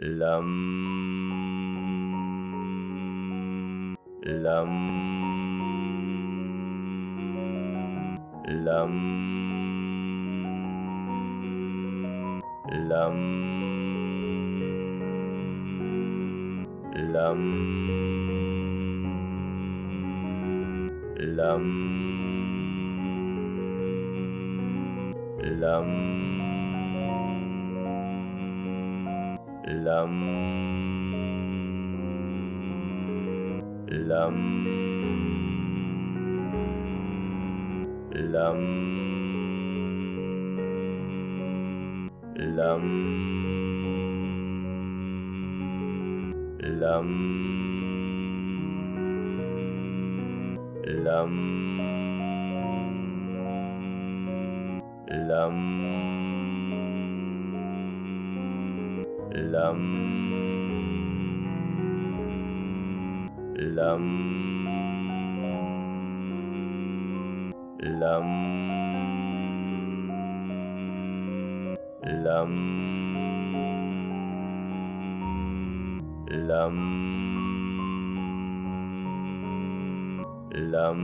Lam. Lam. Lam. Lam. Lam. Lam. Lam. Lam. Lam. Lam. Lam. Lam. Lam Lam. Lam. Lam. Lam. Lam. Lam.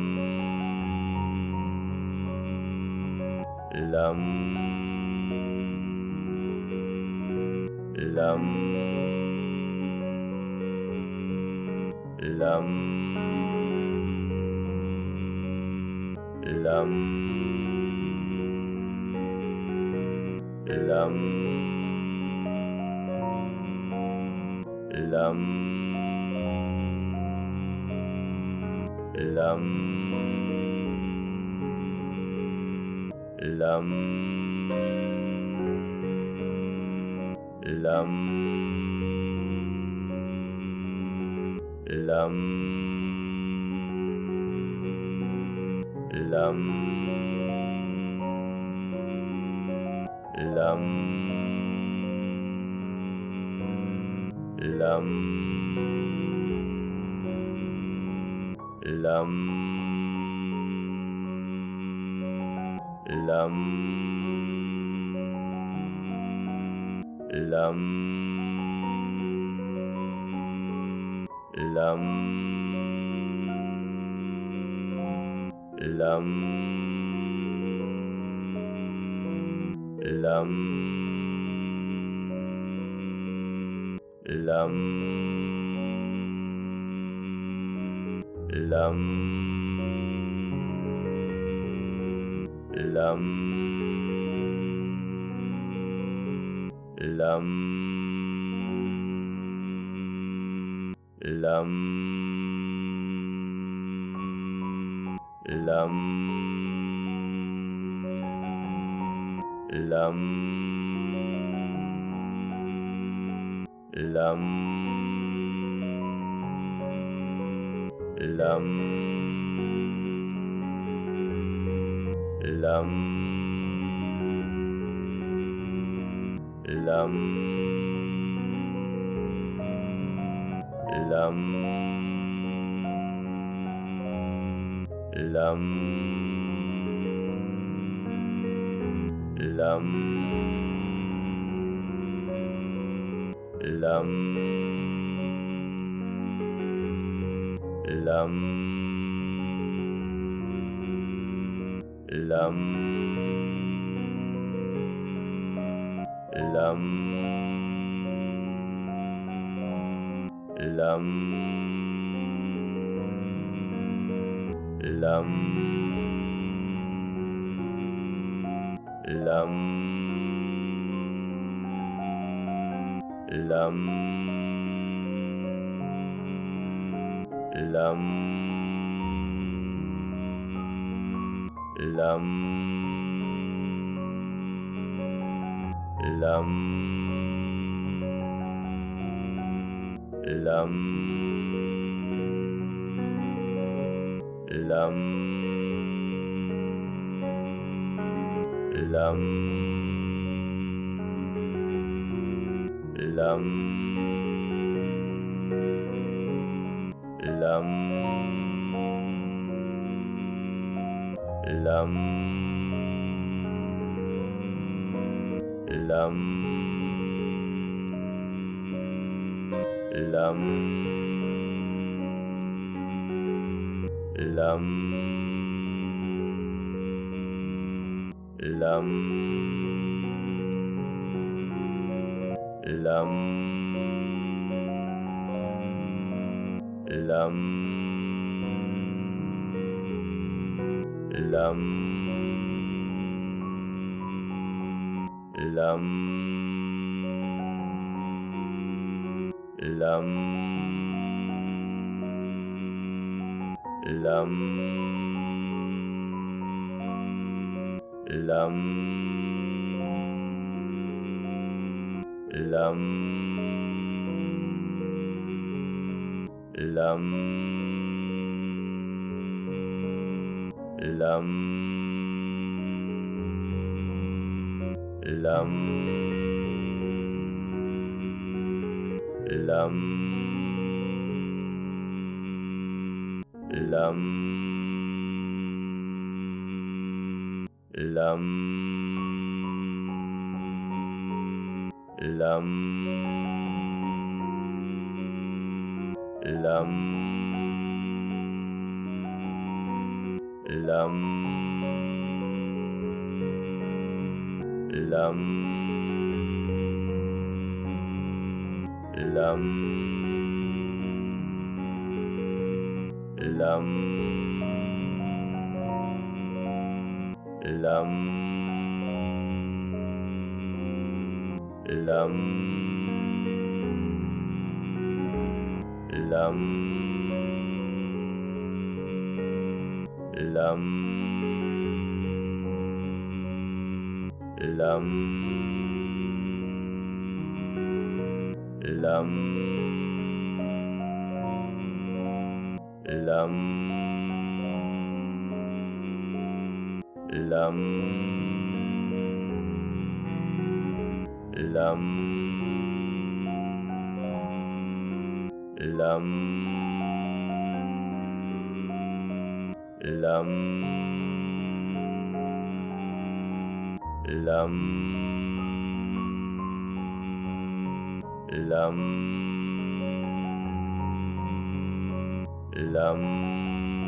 Lam. Lam. Lam. Lam. Lam. Lam. Lam. Lam. Lam. Lam. Lam. Lam. Lam. Lam. Lam lam lam lam lam lam lam lam Lam. Lam. Lam. Lam. Lam. Lam. Lam. Lam. Lam. Lam. Lam. Lam. Lam. Lam. Lam. Lam. Lam. Lam. Lam. Lam. Lam. lầm lầm lầm lầm lầm lầm lầm lầm lầm lầm lầm lầm lầm lầm Lam. Lam. Lam. Lam. Lam. Lam. Lam. Lam. Lam. Lam. Lam. Lam. Lam. Lam. Lam. Lam. Lam. Lam. Lam. Lam. Lam lam lam lam lam lam lam lam Lam. Lam. Lam.